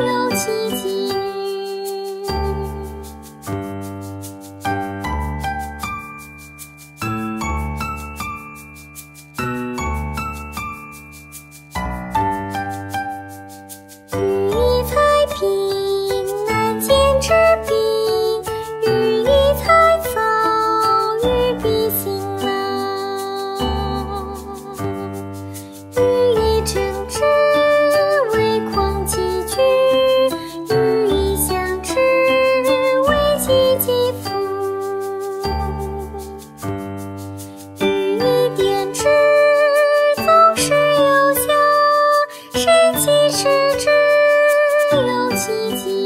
有奇迹其实只有奇迹。